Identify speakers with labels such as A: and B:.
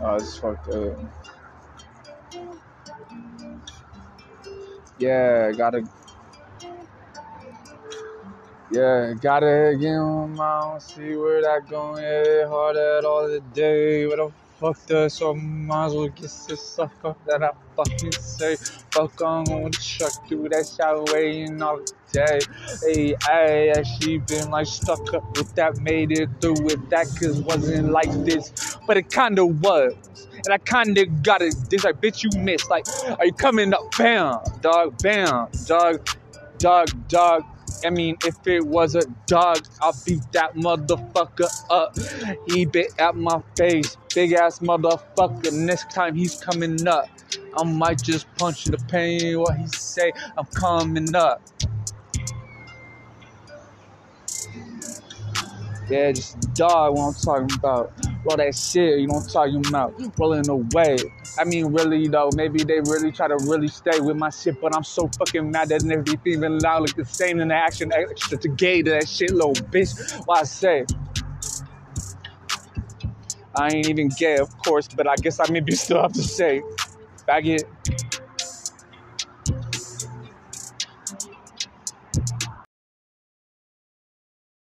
A: Oh, it's fucked up. Yeah, gotta. Yeah, gotta get on my own, see where that going. Yeah, hard at all the day. What the fuck does so might as well get this that I fucking say. Fuck on going to truck through that shower waiting all day. Hey, yeah, she been like stuck up with that, made it through with that, cause wasn't like this, but it kinda was. And I kinda got it. This like, bitch, you missed. Like, are you coming up? Bam, dog, bam, dog, dog, dog. I mean, if it was a dog, I'll beat that motherfucker up. He bit at my face, big ass motherfucker. Next time he's coming up, I might just punch in the pain. What he say? I'm coming up. Yeah, just dog. What I'm talking about. Roll that shit. You know what I'm talking about? Rolling away. I mean, really though, maybe they really try to really stay with my shit, but I'm so fucking mad that be even loud like the same in the action extra to gay to that shit, little bitch. Why I say? I ain't even gay, of course, but I guess I maybe still have to say, faggot.